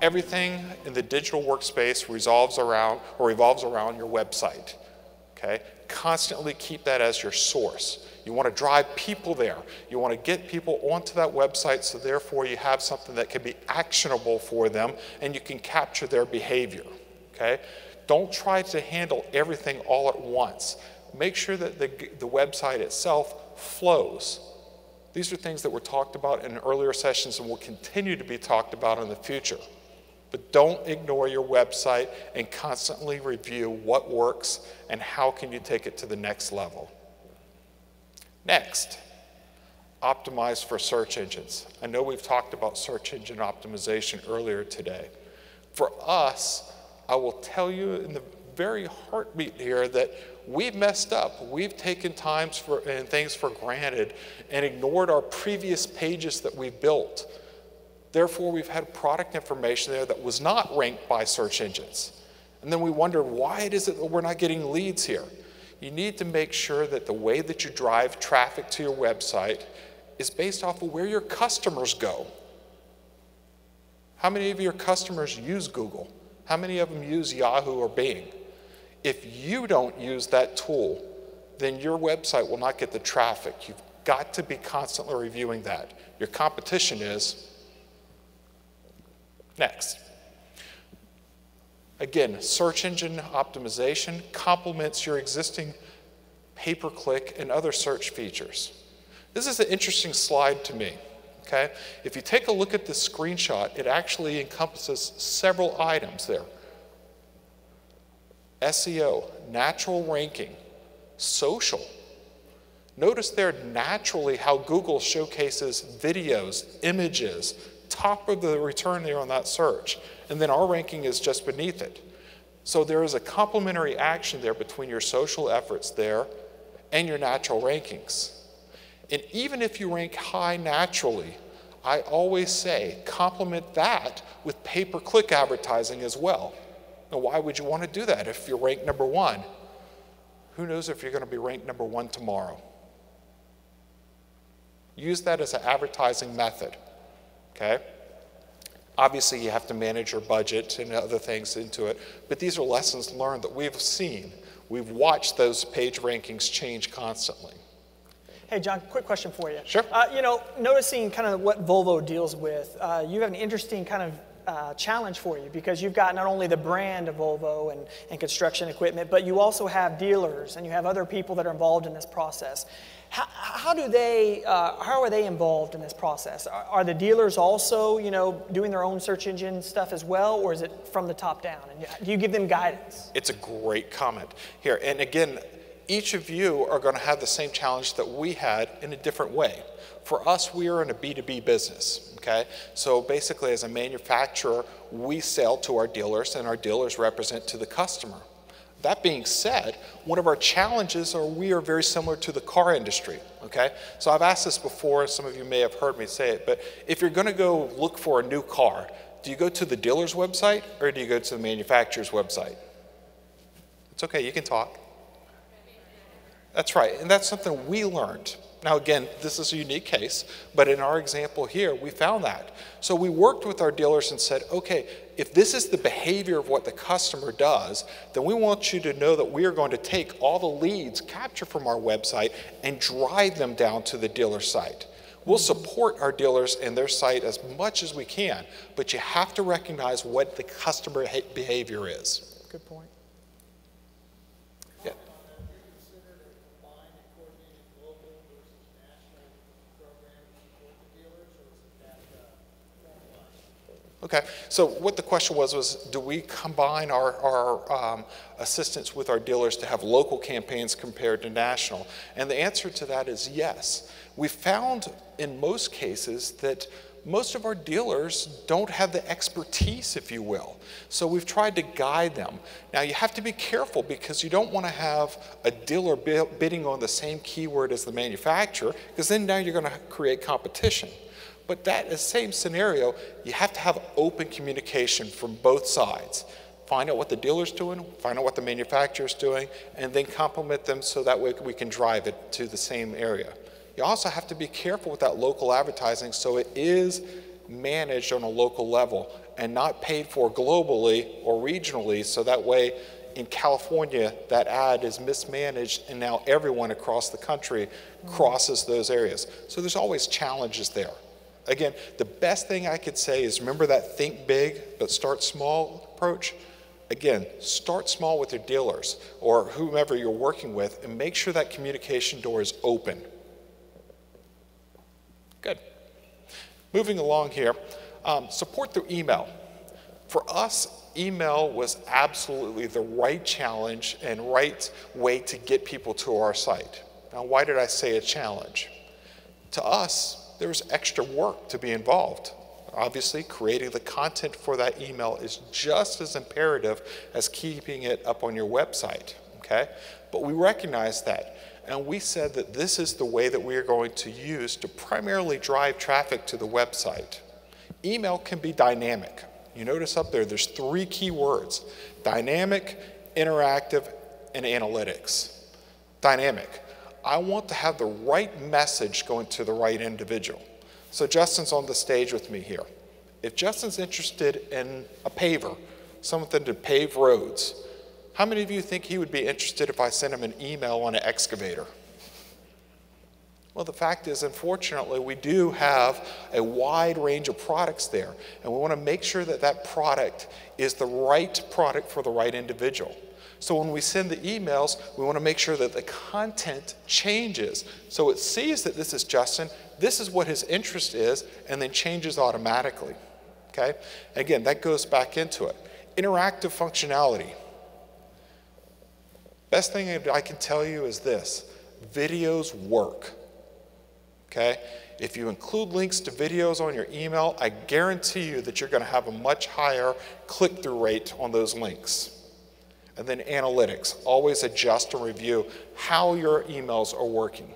Everything in the digital workspace resolves around or revolves around your website. Okay? Constantly keep that as your source. You want to drive people there. You want to get people onto that website so therefore you have something that can be actionable for them and you can capture their behavior. Okay? Don't try to handle everything all at once. Make sure that the, the website itself flows. These are things that were talked about in earlier sessions and will continue to be talked about in the future. But don't ignore your website and constantly review what works and how can you take it to the next level. Next, optimize for search engines. I know we've talked about search engine optimization earlier today. For us, I will tell you in the very heartbeat here that we've messed up. We've taken times for, and things for granted and ignored our previous pages that we built. Therefore, we've had product information there that was not ranked by search engines. And then we wonder, why it is that we're not getting leads here? you need to make sure that the way that you drive traffic to your website is based off of where your customers go. How many of your customers use Google? How many of them use Yahoo or Bing? If you don't use that tool, then your website will not get the traffic. You've got to be constantly reviewing that. Your competition is. Next. Again, search engine optimization complements your existing pay-per-click and other search features. This is an interesting slide to me. Okay? If you take a look at this screenshot, it actually encompasses several items there. SEO, natural ranking, social. Notice there naturally how Google showcases videos, images, top of the return there on that search and then our ranking is just beneath it. So there is a complementary action there between your social efforts there and your natural rankings. And even if you rank high naturally, I always say complement that with pay-per-click advertising as well. Now, why would you want to do that if you're ranked number one? Who knows if you're going to be ranked number one tomorrow? Use that as an advertising method, okay? Obviously, you have to manage your budget and other things into it, but these are lessons learned that we've seen. We've watched those page rankings change constantly. Hey, John, quick question for you. Sure. Uh, you know, noticing kind of what Volvo deals with, uh, you have an interesting kind of uh, challenge for you because you've got not only the brand of Volvo and, and construction equipment, but you also have dealers and you have other people that are involved in this process. How, how do they, uh, how are they involved in this process? Are, are, the dealers also, you know, doing their own search engine stuff as well, or is it from the top down? And do you give them guidance? It's a great comment here. And again, each of you are going to have the same challenge that we had in a different way. For us, we are in a B2B business, okay? So basically, as a manufacturer, we sell to our dealers, and our dealers represent to the customer. That being said, one of our challenges are we are very similar to the car industry, okay? So I've asked this before, some of you may have heard me say it, but if you're gonna go look for a new car, do you go to the dealer's website or do you go to the manufacturer's website? It's okay, you can talk. That's right, and that's something we learned. Now, again, this is a unique case, but in our example here, we found that. So we worked with our dealers and said, okay, if this is the behavior of what the customer does, then we want you to know that we are going to take all the leads captured from our website and drive them down to the dealer site. We'll support our dealers and their site as much as we can, but you have to recognize what the customer behavior is. Good point. Okay, so what the question was was, do we combine our, our um, assistance with our dealers to have local campaigns compared to national? And the answer to that is yes. We found in most cases that most of our dealers don't have the expertise, if you will. So we've tried to guide them. Now you have to be careful because you don't want to have a dealer bidding on the same keyword as the manufacturer because then now you're going to create competition. But that same scenario, you have to have open communication from both sides. Find out what the dealer's doing, find out what the manufacturer's doing, and then complement them so that way we can drive it to the same area. You also have to be careful with that local advertising so it is managed on a local level and not paid for globally or regionally, so that way in California, that ad is mismanaged, and now everyone across the country crosses those areas. So there's always challenges there. Again, the best thing I could say is remember that think big but start small approach? Again, start small with your dealers or whomever you're working with and make sure that communication door is open. Good. Moving along here, um, support through email. For us, email was absolutely the right challenge and right way to get people to our site. Now, why did I say a challenge? To us, there was extra work to be involved. Obviously, creating the content for that email is just as imperative as keeping it up on your website, okay? But we recognize that. And we said that this is the way that we are going to use to primarily drive traffic to the website. Email can be dynamic. You notice up there, there's three key words dynamic, interactive, and analytics. Dynamic. I want to have the right message going to the right individual. So Justin's on the stage with me here. If Justin's interested in a paver, something to pave roads, how many of you think he would be interested if I sent him an email on an excavator? Well, the fact is, unfortunately, we do have a wide range of products there, and we want to make sure that that product is the right product for the right individual. So when we send the emails, we want to make sure that the content changes. So it sees that this is Justin, this is what his interest is, and then changes automatically. Okay? Again, that goes back into it. Interactive functionality. Best thing I can tell you is this videos work okay? If you include links to videos on your email, I guarantee you that you're going to have a much higher click through rate on those links. And then analytics, always adjust and review how your emails are working.